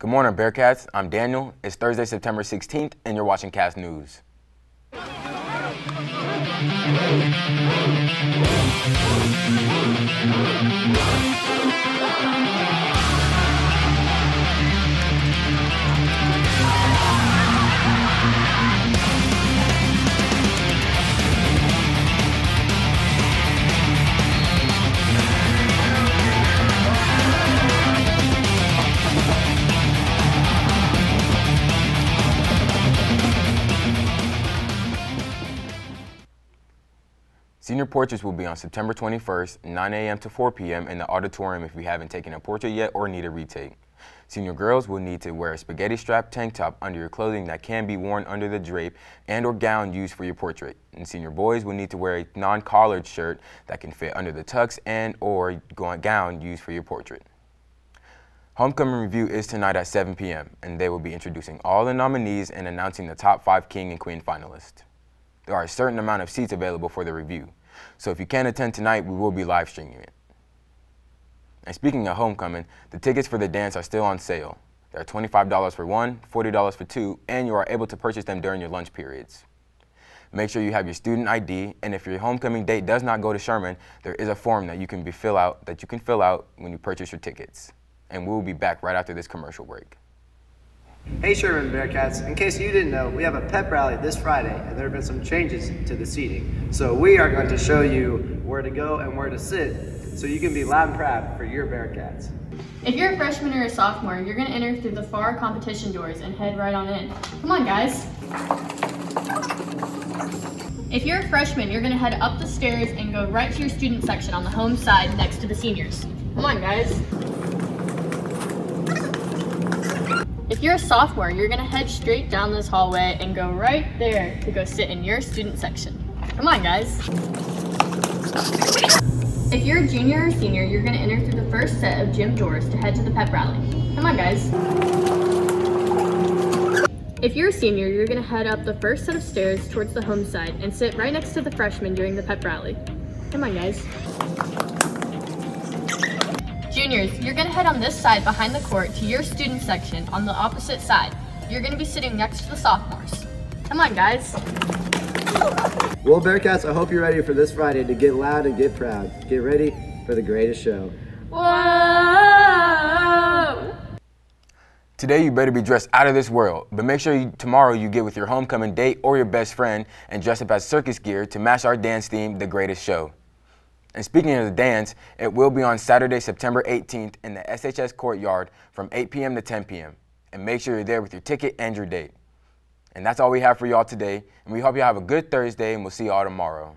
Good morning, Bearcats. I'm Daniel. It's Thursday, September 16th, and you're watching CATS News. Senior portraits will be on September 21st, 9 a.m. to 4 p.m. in the auditorium if you haven't taken a portrait yet or need a retake. Senior girls will need to wear a spaghetti strap tank top under your clothing that can be worn under the drape and or gown used for your portrait. And senior boys will need to wear a non-collared shirt that can fit under the tux and or gown used for your portrait. Homecoming review is tonight at 7 p.m. and they will be introducing all the nominees and announcing the top five king and queen finalists. There are a certain amount of seats available for the review. So if you can't attend tonight, we will be live streaming it. And speaking of homecoming, the tickets for the dance are still on sale. They're $25 for one, $40 for two, and you are able to purchase them during your lunch periods. Make sure you have your student ID, and if your homecoming date does not go to Sherman, there is a form that you can be fill out that you can fill out when you purchase your tickets. And we will be back right after this commercial break. Hey Sherman Bearcats, in case you didn't know, we have a pep rally this Friday and there have been some changes to the seating. So we are going to show you where to go and where to sit so you can be loud and proud for your Bearcats. If you're a freshman or a sophomore, you're going to enter through the far competition doors and head right on in. Come on guys. If you're a freshman, you're going to head up the stairs and go right to your student section on the home side next to the seniors. Come on guys. If you're a sophomore, you're gonna head straight down this hallway and go right there to go sit in your student section. Come on, guys. If you're a junior or senior, you're gonna enter through the first set of gym doors to head to the pep rally. Come on, guys. If you're a senior, you're gonna head up the first set of stairs towards the home side and sit right next to the freshmen during the pep rally. Come on, guys. Juniors, you're gonna head on this side behind the court to your student section on the opposite side. You're gonna be sitting next to the sophomores. Come on, guys. Well, Bearcats, I hope you're ready for this Friday to get loud and get proud. Get ready for the greatest show. Whoa! Today you better be dressed out of this world, but make sure you, tomorrow you get with your homecoming date or your best friend and dress up as circus gear to match our dance theme, The Greatest Show. And speaking of the dance, it will be on Saturday, September 18th in the SHS courtyard from 8 p.m. to 10 p.m. And make sure you're there with your ticket and your date. And that's all we have for y'all today. And we hope you have a good Thursday and we'll see y'all tomorrow.